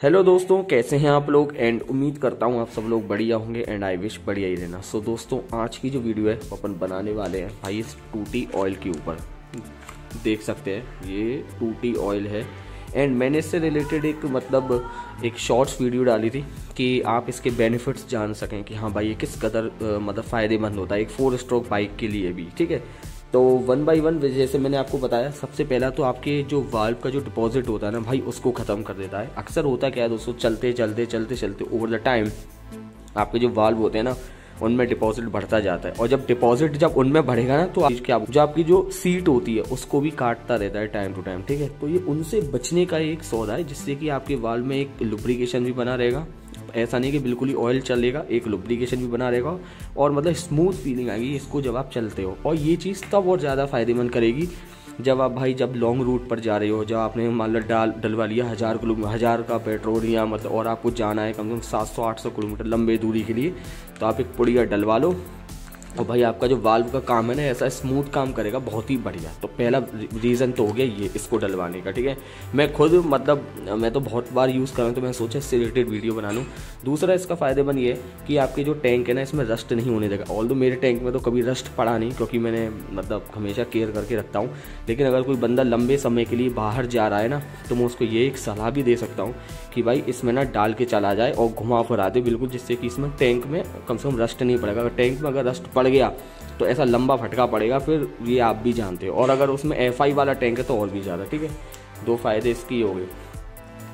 Hello दोस्तों कैसे हैं आप लोग? एंड उम्मीद करता हूँ आप सब लोग बढ़िया होंगे एंड आई विश बढ़िया ही रहना। सो so, दोस्तों आज की जो वीडियो है वो अपन बनाने वाले हैं भाई इस टूटी ऑयल के ऊपर। देख सकते हैं ये टूटी ऑयल है। एंड मैंने इससे रिलेटेड एक मतलब एक शॉर्ट्स वीडियो डाली थी कि आप इसके बेनिफिट्स जान सकें कि हाँ भाई ये किस कदर मतलब फ़ायदेमंद होता है एक फोर स्ट्रोक बाइक के लिए भी ठीक है? तो वन बाई वन जैसे मैंने आपको बताया सबसे पहला तो आपके जो वाल्व का जो डिपॉजिट होता है ना भाई उसको ख़त्म कर देता है। अक्सर होता क्या है दोस्तों चलते चलते चलते चलते ओवर द टाइम आपके जो वाल्व होते हैं ना उनमें डिपॉजिट बढ़ता जाता है। और जब डिपॉजिट जब उनमें बढ़ेगा ना तो आप, क्या जो आपकी जो सीट होती है उसको भी काटता रहता है टाइम टू टाइम ठीक है? तो ये उनसे बचने का एक सौदा है जिससे कि आपके वाल में एक लुब्रिकेशन भी बना रहेगा। ऐसा नहीं कि बिल्कुल ही ऑयल चलेगा, एक लुब्रिकेशन भी बना रहेगा और मतलब स्मूथ फीलिंग आएगी इसको जब आप चलते हो। और ये चीज़ तब और ज़्यादा फ़ायदेमंद करेगी जब आप भाई जब लॉन्ग रूट पर जा रहे हो, जब आपने मान लो डाल, डलवा लिया हज़ार किलो, हज़ार का पेट्रोल या मतलब और आपको जाना है कम से कम सात सौ, आठ सौ किलोमीटर लंबे दूरी के लिए तो आप एक पुड़िया डलवा लो और भाई आपका जो वाल्व का काम है ना, ऐसा स्मूथ काम करेगा, बहुत ही बढ़िया। तो पहला रीज़न तो हो गया ये, इसको डलवाने का, ठीक है? मैं खुद मतलब मैं तो बहुत बार यूज़ कर रहा हूँ तो मैं सोचा इससे रिलेटेड वीडियो बना लूँ। दूसरा इसका फ़ायदेमंद ये कि आपके जो टैंक है ना, इसमें रस्ट नहीं होने देगा। ऑल मेरे टैंक में तो कभी रस्ट पड़ा नहीं, क्योंकि मैंने मतलब हमेशा केयर करके रखता हूँ। लेकिन अगर कोई बंदा लंबे समय के लिए बाहर जा रहा है ना तो मैं उसको ये एक सलाह भी दे सकता हूँ कि भाई, इसमें ना डाल के चला जाए और घुमा फिरा दे, बिल्कुल, जिससे कि इसमें टैंक में कम से कम रस्ट नहीं पड़ेगा। अगर टैंक में अगर रस्ट पड़ गया तो ऐसा लंबा फटका पड़ेगा, फिर ये आप भी जानते हो। और अगर उसमें एफ़ वाला टैंक है तो और भी ज़्यादा, ठीक है? दो फ़ायदे इसकी हो गए।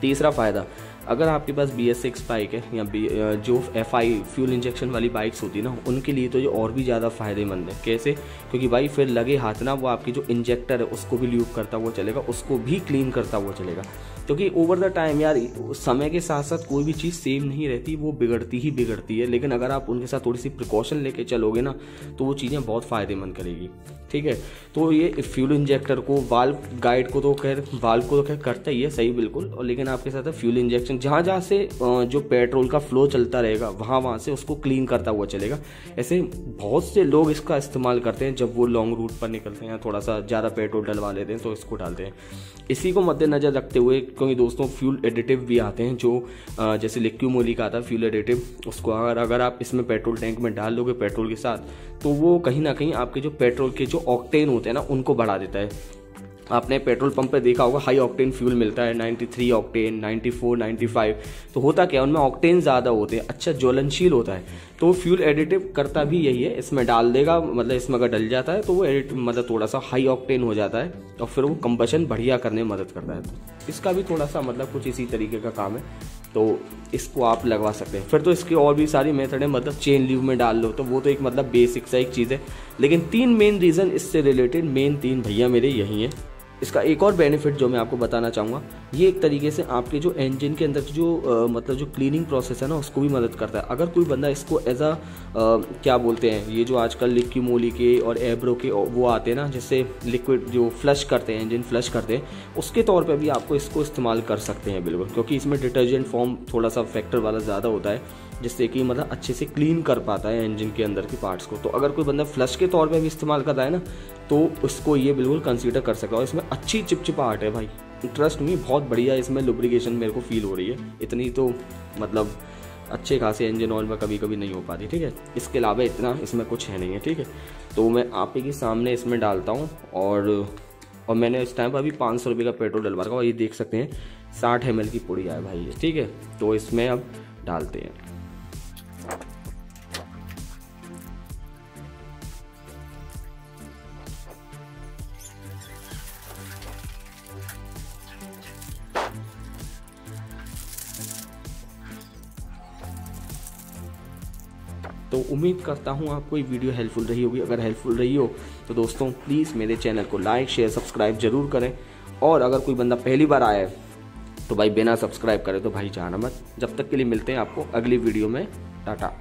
तीसरा फ़ायदा, अगर आपके पास बी एस बाइक है, या जो एफ़ आई फ्यूल इंजेक्शन वाली बाइक्स होती है ना, उनके लिए तो ये और भी ज़्यादा फ़ायदेमंद है। कैसे? क्योंकि भाई फिर लगे हाथ ना, वो आपकी जो इंजेक्टर है, उसको भी ल्यूब करता हुआ चलेगा, उसको भी क्लीन करता हुआ चलेगा। क्योंकि ओवर द टाइम यार, समय के साथ साथ कोई भी चीज़ सेम नहीं रहती, वो बिगड़ती ही बिगड़ती है। लेकिन अगर आप उनके साथ थोड़ी सी प्रिकॉशन लेके चलोगे ना तो वो चीज़ें बहुत फ़ायदेमंद करेगी। ठीक है? तो ये फ्यूल इंजेक्टर को वाल्व गाइड को तो खैर वाल्व को तो खैर करता ही है, सही बिल्कुल। और लेकिन आपके साथ है फ्यूल इंजेक्शन जहाँ जहाँ से जो पेट्रोल का फ्लो चलता रहेगा, वहाँ वहाँ से उसको क्लीन करता हुआ चलेगा। ऐसे बहुत से लोग इसका इस्तेमाल करते हैं, जब वो लॉन्ग रूट पर निकलते हैं थोड़ा सा ज़्यादा पेट्रोल डलवा लेते हैं तो इसको डालते हैं। इसी को मद्देनज़र रखते हुए क्योंकि दोस्तों फ्यूल एडिटिव भी आते हैं, जो जैसे लिक्यूमोली का आता है फ्यूल एडिटिव उसको अगर अगर आप इसमें पेट्रोल टैंक में डाल लोगे पेट्रोल के साथ तो वो कहीं ना कहीं आपके जो पेट्रोल के जो ऑक्टेन होते हैं ना, उनको बढ़ा देता है। आपने पेट्रोल पंप पे देखा होगा हाई ऑक्टेन फ्यूल मिलता है 93 ऑक्टेन 94 95 तो होता क्या है, उनमें ऑक्टेन ज़्यादा होते हैं अच्छा ज्वलनशील होता है। तो फ्यूल एडिटिव करता भी यही है, इसमें डाल देगा मतलब इसमें अगर डल जाता है तो वो एडिट मतलब थोड़ा सा हाई ऑक्टेन हो जाता है, और फिर वो कंबशन बढ़िया करने में मदद करता है। इसका भी थोड़ा सा मतलब कुछ इसी तरीके का काम है। तो इसको आप लगवा सकते हैं। फिर तो इसकी और भी सारी मेथड है मतलब चेन लीव में डाल लो तो वो तो एक मतलब बेसिक सा एक चीज़ है। लेकिन तीन मेन रीज़न इससे रिलेटेड मेन तीन भैया मेरे यही हैं। इसका एक और बेनिफिट जो मैं आपको बताना चाहूँगा, ये एक तरीके से आपके जो इंजन के अंदर जो मतलब जो क्लीनिंग प्रोसेस है ना, उसको भी मदद करता है। अगर कोई बंदा इसको एज अ, क्या बोलते हैं, ये जो आजकल लिक्की मोली के और एब्रो के वो आते हैं ना, जिससे लिक्विड जो फ्लश करते हैं इंजन फ्लश करते हैं, उसके तौर पर भी आपको इसको इस्तेमाल कर सकते हैं बिल्कुल, क्योंकि इसमें डिटर्जेंट फॉर्म थोड़ा सा फैक्टर वाला ज़्यादा होता है। जिससे कि मतलब अच्छे से क्लीन कर पाता है इंजन के अंदर के पार्ट्स को। तो अगर कोई बंदा फ्लश के तौर पे भी इस्तेमाल कर रहा है ना तो उसको ये बिल्कुल कंसीडर कर सकता है। इसमें अच्छी चिपचिपाहट है भाई। ट्रस्ट मी बहुत बढ़िया इसमें लुब्रिकेशन मेरे को फील हो रही है। इतनी तो मतलब अच्छे खासे इंजन ऑयल में कभी कभी नहीं हो पाती, ठीक है? इसके अलावा इतना इसमें कुछ है नहीं है, ठीक है? तो मैं आप ही के सामने इसमें डालता हूँ और और मैंने इस टाइम पर अभी पाँच सौ रुपये का पेट्रोल डलवा रखा और ये देख सकते हैं, साठ एम की पुड़ी आए भाई, ठीक है? तो इसमें अब डालते हैं। तो उम्मीद करता हूँ आपको ये वीडियो हेल्पफुल रही होगी। अगर हेल्पफुल रही हो तो दोस्तों, प्लीज़ मेरे चैनल को लाइक, शेयर, सब्सक्राइब ज़रूर करें। और अगर कोई बंदा पहली बार आया है तो भाई बिना सब्सक्राइब करे तो भाई जाना मत। जब तक के लिए मिलते हैं आपको अगली वीडियो में। टाटा।